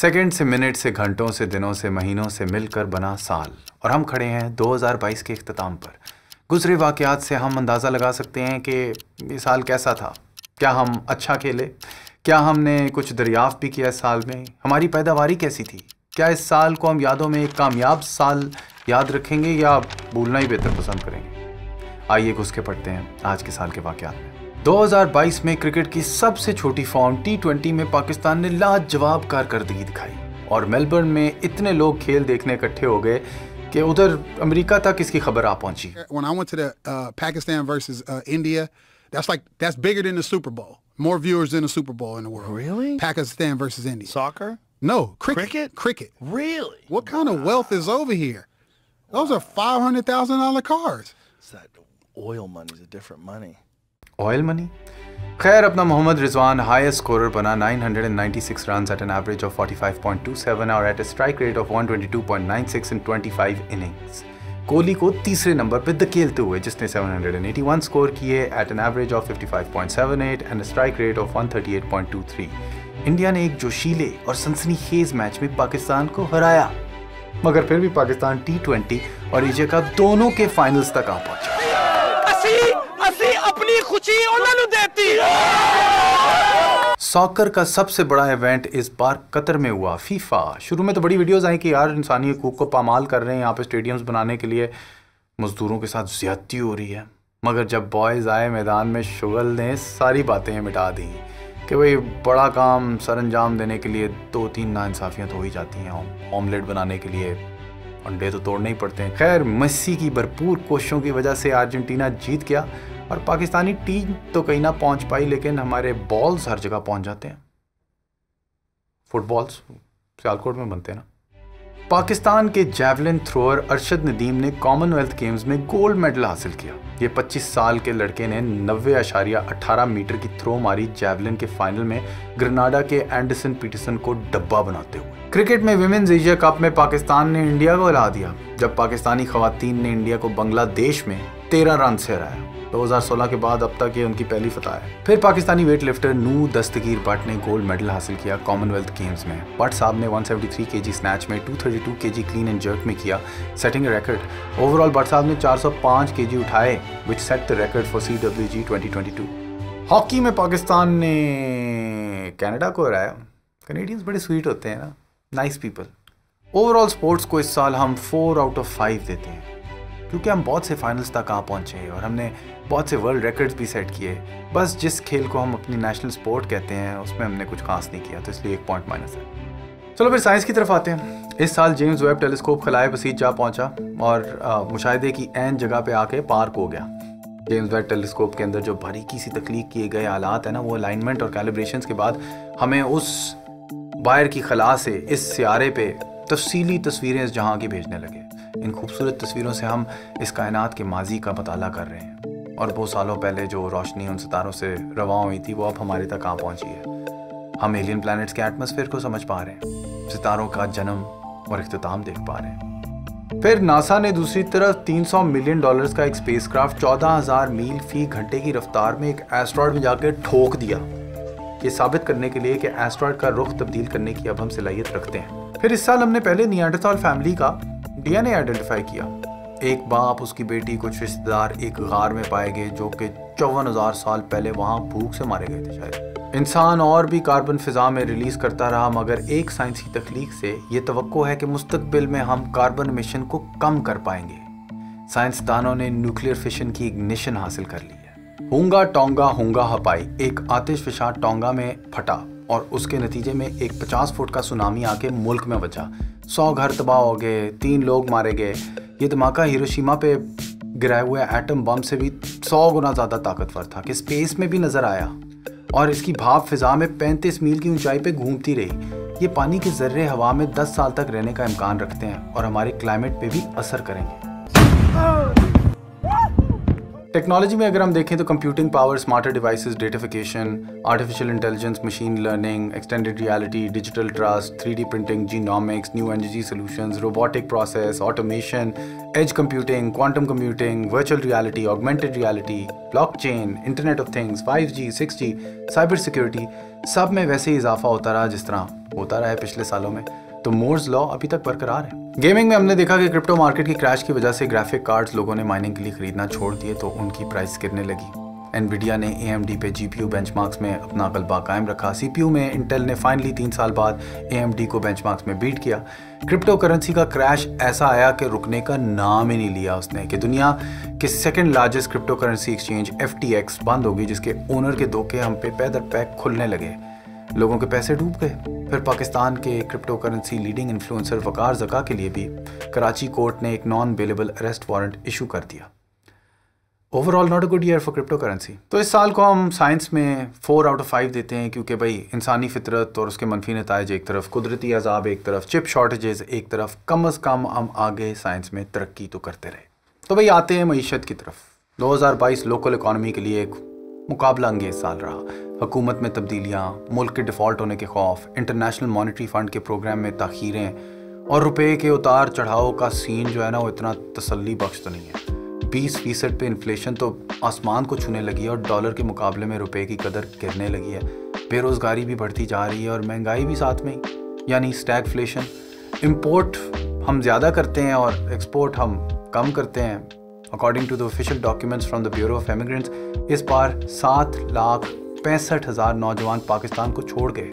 Second से minute से घंटों से दिनों से महीनों से मिलकर बना साल। और हम खड़े हैं 2022 के अख्ताम पर। गुजरे वाक़ात से हम अंदाज़ा लगा सकते हैं कि ये साल कैसा था। क्या हम अच्छा खेले? क्या हमने कुछ दरियाफ़ भी किया इस साल में? हमारी पैदावारी कैसी थी? क्या इस साल को हम यादों में एक कामयाब साल याद रखेंगे या भूलना ही बेहतर पसंद करेंगे? आइए घुस के पढ़ते हैं आज के साल के वाक़ात में। 2022 में क्रिकेट की सबसे छोटी फॉर्म टी में पाकिस्तान ने लाजवाब कारकर्दगी दिखाई और मेलबर्न में इतने लोग खेल देखने इकट्ठे हो गए कि उधर अमेरिका तक इसकी खबर आ पहुँची When I went to the uh, Pakistan versus uh, India, that's like that's bigger than the Super Bowl. More viewers than the Super Bowl in the world. Really? Pakistan versus India. Soccer? No, cricket. Cricket? Cricket. Really? What kind of wealth is over here? Those wow. are five hundred thousand dollar cars. It's that oil money's a different money. Oil money खैर, अपना Mohammad Rizwan highest scorer बना 996 run at an average of 45.27 और at a strike rate of 122.96 in 25 innings Kohli को तीसरे number पर धकेलते हुए जिसने 781 score किए at an average of 55.78 and strike rate of 138.23 India ने एक जोशीले और सनसनीखेज मैच में पाकिस्तान को हराया। मगर फिर भी पाकिस्तान टी और एशिया कप दोनों के फाइनल्स तक आ पहुँचा। अपनी खुशी उन्होंने देती सॉकर का सबसे बड़ा इवेंट इस बार कतर में हुआ फीफा शुरू में तो बड़ी वीडियोस आई कि यार, इंसानी हकूक को पामाल कर रहे हैं यहाँ पे स्टेडियम्स बनाने के लिए। मज़दूरों के साथ ज्यादती हो रही है। मगर जब बॉयज़ आए मैदान में, शुगल ने सारी बातें मिटा दी कि भाई, बड़ा काम सर अंजाम देने के लिए दो तीन नाानसाफ़ियाँ तो हो ही जाती हैं। ऑमलेट बनाने के लिए अंडे तो तोड़ने ही पड़ते हैं। खैर, मस्सी की भरपूर कोशिशों की वजह से अर्जेंटीना जीत गया। और पाकिस्तानी टीम तो कहीं ना पहुँच पाई, लेकिन हमारे बॉल्स हर जगह पहुँच जाते हैं। फुटबॉल्स सियालकोट में बनते हैं ना। पाकिस्तान के जैवलिन थ्रोअर अरशद नदीम ने कॉमनवेल्थ गेम्स में गोल्ड मेडल हासिल किया। ये 25 साल के लड़के ने नब्बे आशारिया अठारह मीटर की थ्रो मारी जैवलिन के फाइनल में ग्रेनाडा के एंडरसन पीटरसन को डब्बा बनाते हुए। क्रिकेट में विमेंस एशिया कप में पाकिस्तान ने इंडिया को हिला दिया, जब पाकिस्तानी खवतान ने इंडिया को बांग्लादेश में तेरह रन से हराया। 2016 के बाद अब तक ये उनकी पहली फतह है। फिर पाकिस्तानी वेट लिफ्टर नू दस्तगीर भट्ट ने गोल्ड मेडल हासिल किया कॉमनवेल्थ गेम्स में। भट्ट साहब ने 173 केजी स्नैच में 232 केजी क्लीन एंड जर्क में किया सेटिंग रिकॉर्ड ओवरऑल भट्ट साहब ने 405 केजी उठाए। Which set the record for C W G twenty hockey में पाकिस्तान ने कनाडा को हराया। कनेडियंस बड़े स्वीट होते हैं ना। नाइस पीपल ओवरऑल स्पोर्ट्स को इस साल हम फोर आउट ऑफ़ फाइव देते हैं। क्योंकि हम बहुत से फाइनल्स तक आ पहुँचे और हमने बहुत से वर्ल्ड रिकॉर्ड्स भी सेट किए बस जिस खेल को हम अपनी नेशनल स्पोर्ट कहते हैं, उसमें हमने कुछ खास नहीं किया तो इसलिए एक पॉइंट माइनस है। चलो फिर साइंस की तरफ़ आते हैं। इस साल जेम्स वेब टेलीस्कोप खलाए बसीत जा पहुँचा और मुशाहे की एन जगह पे आके पार्क हो गया। जेम्स वेब टेलीस्कोप के अंदर जो बारीकी सी तख्लीक किए गए आलात है ना, वो अलाइनमेंट और कैलिब्रेशन के बाद हमें उस बायर की खला से, इस सियारे पे तफसीली तस्वीरें इस जहाँ की भेजने लगे। इन खूबसूरत तस्वीरों से हम इस कायनात के माजी का मताला कर रहे हैं। और बहुत सालों पहले जो रोशनी उन सितारों से रवा हुई थी, वो अब हमारे तक आ पहुँची है। हम एलियन प्लैनेट्स के एटमोसफेयर को समझ पा रहे हैं। सितारों का जन्म और अख्ताम देख पा रहे हैं। फिर नासा ने दूसरी तरफ़ 300 मिलियन डॉलर्स का एक स्पेसक्राफ्ट 14,000 मील फ़ी घंटे की रफ्तार में एक एस्ट्रॉयड में जाकर ठोक दिया। ये साबित करने के लिए कि एस्ट्रॉयड का रुख तब्दील करने की अब हम सलाहियत रखते हैं। फिर इस साल हमने पहले नियांडरथॉल फैमिली का डीएनए आइडेंटिफाई किया। एक बाप उसकी बेटी कुछ रिश्तेदार एक गार में पाए गए जो कि चौवन साल पहले वहाँ भूख से मारे गए थे शायद। इंसान और भी कार्बन फिजा में रिलीज़ करता रहा, मगर एक साइंसी तकलीक से ये तो है कि मुस्तबिल में हम कार्बन मिशन को कम कर पाएँगे। साइंसदानों ने न्यूक्लियर फिशन की इग्निशन हासिल कर ली है। हुंगा टोंगा हुंगा हपाई, एक आतिश फिशा टोंगा में फटा और उसके नतीजे में एक 50 फुट का सुनामी आके मुल्क में बचा। सौ घर तबाह हो गए, तीन लोग मारे गए। ये धमाका हिरोशिमा पे गिराए हुए एटम बम से भी सौ गुना ज़्यादा ताकतवर था कि स्पेस में भी नज़र आया। और इसकी भाप फिजा में 35 मील की ऊंचाई पर घूमती रही। ये पानी के जर्रे हवा में 10 साल तक रहने का इम्कान रखते हैं और हमारे क्लाइमेट पे भी असर करेंगे। टेक्नोलॉजी में अगर हम देखें तो computing power smarter devices datafication artificial intelligence machine learning extended reality digital trust three printing genomics new energy solutions robotic process automation edge computing quantum computing virtual reality augmented reality blockchain internet of things 5G, 6G, cyber security सब में वैसे ही इजाफा होता रहा जिस तरह होता रहा है पिछले सालों में। तो मोर्स लॉ अभी तक बरकरार है। गेमिंग में हमने देखा कि क्रिप्टो मार्केट की क्रैश की वजह से ग्राफिक कार्ड्स लोगों ने माइनिंग के लिए खरीदना छोड़ दिए तो उनकी प्राइस गिरने लगी। एनवीडिया ने एएमडी पे जी पी बेंचमार्क्स में अपना गलबा कायम रखा। सीपीयू में इंटेल ने फाइनली तीन साल बाद एएमडी को बेंचमार्क्स में बीट किया। क्रिप्टो करेंसी का क्रैश ऐसा आया कि रुकने का नाम ही नहीं लिया उसने कि दुनिया के second largest crypto currency exchange FTX बंद होगी, जिसके ओनर के धोखे हम पे पैदर पैक खुलने लगे। लोगों के पैसे डूब गए। फिर पाकिस्तान के crypto currency leading influencer Waqar Zaka के लिए भी कराची कोर्ट ने एक non available arrest warrant issue कर दिया। Overall not a good year for crypto currency तो इस साल को हम साइंस में फोर आउट ऑफ़ फाइव देते हैं क्योंकि भाई, इंसानी फितरत और उसके मनफी नतज एक तरफ़, कुदरती अजाब एक तरफ़ चिप शॉर्टेजेस एक तरफ़, कम अज़ कम हम आगे साइंस में तरक्की तो करते रहे। तो भाई, आते हैं मीशत की तरफ़। 2022 लोकल इकॉनमी के लिए एक मुकाबला अंगेज साल रहा। हुकूमत में तब्दीलियाँ, मुल्क के डिफ़ॉल्ट होने के खौफ, इंटरनेशनल मॉनिटरी फ़ंड के प्रोग्राम में तखीरें, और रुपए के उतार चढ़ाव का सीन जो है ना, वो इतना तसली बख्श तो नहीं है। बीस फ़ीसद पे इन्फ्लेशन तो आसमान को छूने लगी है और डॉलर के मुकाबले में रुपए की कदर गिरने लगी है। बेरोज़गारी भी बढ़ती जा रही है और महँगाई भी साथ में यानी स्टैगफ्लेशन इम्पोर्ट हम ज़्यादा करते हैं और एक्सपोर्ट हम कम करते हैं। According to the official documents from the bureau of immigrants इस बार सात लाख पैंसठ हज़ार नौजवान पाकिस्तान को छोड़ गए।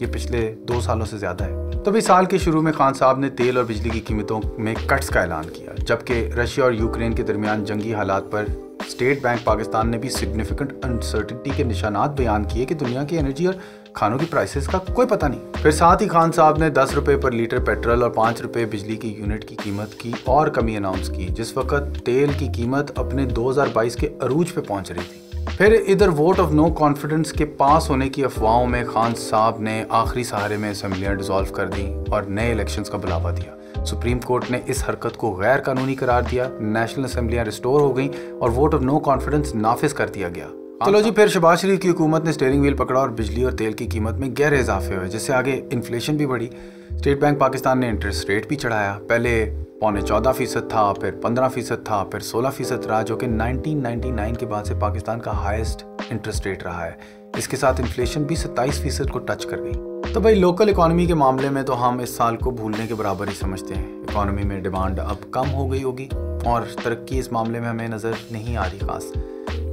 ये पिछले दो सालों से ज़्यादा है। तो भी साल के शुरू में खान साहब ने तेल और बिजली की कीमतों में कट्स का ऐलान किया, जबकि रशिया और यूक्रेन के दरमियान जंगी हालात पर स्टेट बैंक पाकिस्तान ने भी सिग्निफिकेंट अनसर्टिनिटी के निशानात बयान किए कि दुनिया की एनर्जी और खानों की प्राइसेस का कोई पता नहीं। फिर साथ ही खान साहब ने दस रुपए पर लीटर पेट्रोल और पाँच रुपए बिजली की यूनिट की कीमत की और कमी अनाउंस की, जिस वक्त तेल की कीमत अपने 2022 के अरूज पे पहुँच रही थी। फिर इधर वोट ऑफ़ नो कॉन्फिडेंस के पास होने की अफवाहों में खान साहब ने आखिरी सहारे में असम्बलियाँ डिजोल्व कर दी और नए इलेक्शंस का बुलावा दिया। सुप्रीम कोर्ट ने इस हरकत को गैर कानूनी करार दिया। नेशनल असम्बलियाँ रिस्टोर हो गई और वोट ऑफ़ नो कॉन्फिडेंस नाफिज कर दिया गया। चलो जी फिर शबाज शरीफ की हुकूमत ने स्टेयरिंग व्हील पकड़ा और बिजली और तेल की कीमत में गहरे इजाफे हुए जिससे आगे इन्फ्लेशन भी बढ़ी। स्टेट बैंक पाकिस्तान ने इंटरेस्ट रेट भी चढ़ाया। पहले पौने चौदह फ़ीसद था फिर पंद्रह फ़ीसद था फिर सोलह फ़ीसद रहा जो कि 1999 के बाद से पाकिस्तान का हाईएस्ट इंटरेस्ट रेट रहा है। इसके साथ इन्फ्लेशन भी सत्ताईस फ़ीसद को टच कर गई। तो भाई लोकल इकोनॉमी के मामले में तो हम इस साल को भूलने के बराबर ही समझते हैं। इकोनॉमी में डिमांड अब कम हो गई होगी और तरक्की इस मामले में हमें नज़र नहीं आ रही खास।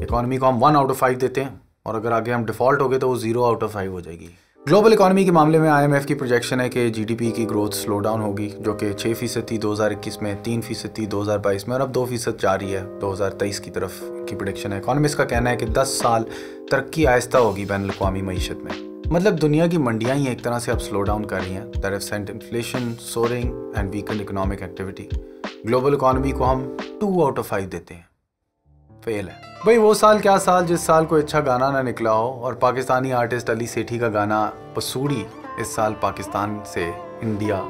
इकोनॉमी को हम वन आउट ऑफ़ फाइव देते हैं और अगर आगे हम डिफ़ॉल्ट हो गए तो वो ज़ीरो आउट ऑफ़ फाइव हो जाएगी। ग्लोबल इकोनॉमी के मामले में आईएमएफ की प्रोजेक्शन है कि जीडीपी की ग्रोथ स्लो डाउन होगी, जो कि छः फ़ीसद थी 2021 में, तीन फ़ीसद थी 2022 में और अब दो फ़ीसद जारी है 2023 की तरफ़ की प्रोडिक्शन है। इकोनॉमिस्ट का कहना है कि 10 साल तरक्की आहिस्ता होगी बैन अवी मीशत में। मतलब दुनिया की मंडियाँ ही एक तरह से अब स्लो डाउन कर रही हैं। They have sent inflation soaring and weaken economic activity global economy को हम टू आउट ऑफ़ फाइव देते हैं। फेल है। भाई, वो साल क्या साल जिस साल कोई अच्छा गाना ना निकला हो और पाकिस्तानी आर्टिस्ट अली सेठी का गाना पसूड़ी इस साल पाकिस्तान से, इंडिया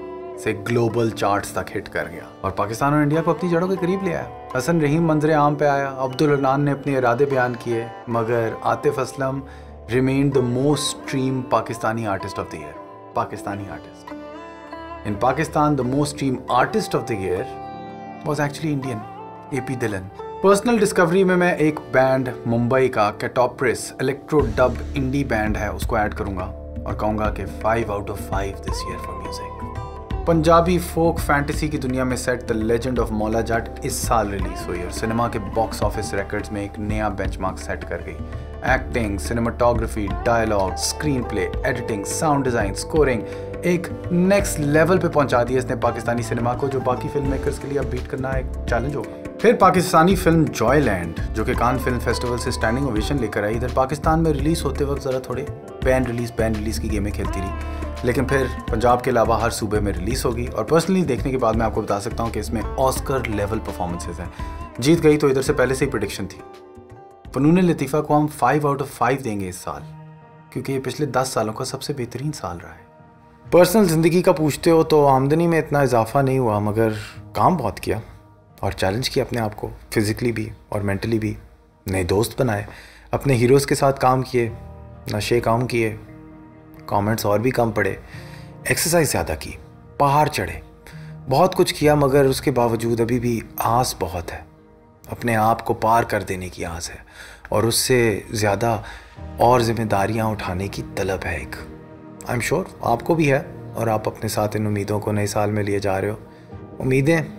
से ग्लोबल चार्ट्स तक हिट कर गया। और पाकिस्तान और इंडिया को अपनी जड़ों के करीब ले आया। हसन रहीम मंजर आम पे आया, अब्दुल अनान ने अपने इरादे बयान किए, मगर Atif Aslam remain the most stream Pakistani artist of the year Pakistani artist in Pakistan the most stream artist of the year was actually Indian A P Dhillon personal discovery में मैं एक बैंड मुंबई का कैटोप्रिस electro dub indie band है, उसको add करूँगा और कहूँगा कि five out of five this year for music Punjabi folk fantasy की दुनिया में set the legend of Maula Jatt इस साल रिलीज़ हुई और सिनेमा के बॉक्स ऑफ़िस रिकॉर्ड्स में एक नया बेंचमार्क सेट कर गई। Acting cinematography dialogue screen play editing sound design scoring एक नेक्स्ट लेवल पे पहुँचा दिया इसने पाकिस्तानी सिनेमा को, जो बाकी फ़िल्म मेकर्स के लिए अब बीट करना एक चैलेंज होगा। फिर पाकिस्तानी फ़िल्म जॉयलैंड, जो कि कान फ़िल्म फेस्टिवल से स्टैंडिंग ओवेशन लेकर आई। इधर पाकिस्तान में रिलीज़ होते वक्त ज़रा थोड़े पैन रिलीज़ पैन रिलीज़ की गेमें खेलती रही। लेकिन फिर पंजाब के अलावा हर सूबे में रिलीज़ होगी। और पर्सनली देखने के बाद मैं आपको बता सकता हूँ कि इसमें ऑस्कर लेवल परफॉर्मेंसेज हैं। जीत गई तो इधर से पहले से ही प्रडिक्शन थी। फ़नून लतीफ़ा को हम फाइव आउट ऑफ़ फाइव देंगे इस साल, क्योंकि ये पिछले दस सालों का सबसे बेहतरीन साल रहा है। पर्सनल ज़िंदगी का पूछते हो तो आमदनी में इतना इजाफा नहीं हुआ, मगर काम बहुत किया। और चैलेंज किया अपने आप को फिज़िकली भी और मेंटली भी। नए दोस्त बनाए, अपने हीरोज़ के साथ काम किए, नशे काम किए कमेंट्स और भी कम पड़े एक्सरसाइज ज़्यादा की, पहाड़ चढ़े, बहुत कुछ किया मगर उसके बावजूद अभी भी आस बहुत है। अपने आप को पार कर देने की आस है और उससे ज़्यादा और जिम्मेदारियाँ उठाने की तलब है एक। आई एम श्योर आपको भी है और आप अपने साथ इन उम्मीदों को नए साल में लिए जा रहे हो। उम्मीदें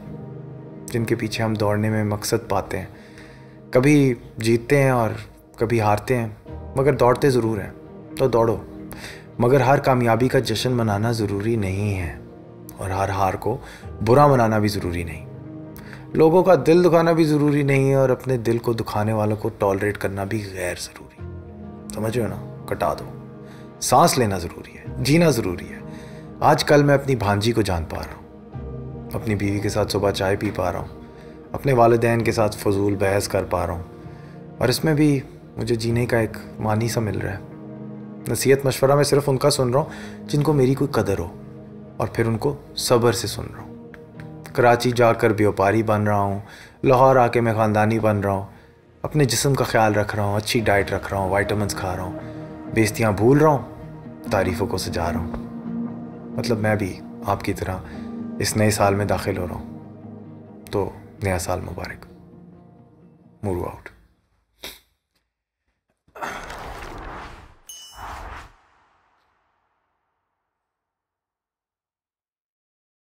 जिनके पीछे हम दौड़ने में मकसद पाते हैं। कभी जीतते हैं और कभी हारते हैं, मगर दौड़ते ज़रूर हैं तो दौड़ो। मगर हर कामयाबी का जश्न मनाना ज़रूरी नहीं है, और हर हार को बुरा मनाना भी ज़रूरी नहीं। लोगों का दिल दुखाना भी ज़रूरी नहीं है, और अपने दिल को दुखाने वालों को टॉलरेट करना भी गैर ज़रूरी। समझ ना? कटा दो। सांस लेना ज़रूरी है, जीना ज़रूरी है। आज कल मैं अपनी भांजी को जान पा रहा हूँ। अपनी बीवी के साथ सुबह चाय पी पा रहा हूँ। अपने वालदेन के साथ फजूल बहस कर पा रहा हूँ। और इसमें भी मुझे जीने का एक मानी सा मिल रहा है। नसीहत मशवरा मैं सिर्फ़ उनका सुन रहा हूँ, जिनको मेरी कोई कदर हो, और फिर उनको सब्र से सुन रहा हूँ। कराची जाकर व्यापारी बन रहा हूँ, लाहौर आके मैं ख़ानदानी बन रहा हूँ, अपने जिसम का ख्याल रख रहा हूँ, अच्छी डाइट रख रहा हूँ वाइटामस खा रहा हूँ बेस्तियाँ भूल रहा हूँ, तारीफ़ों को सजा रहा हूँ। मतलब मैं भी आपकी तरह इस नए साल में दाखिल हो रहा हूँ। तो नया साल मुबारक। Move out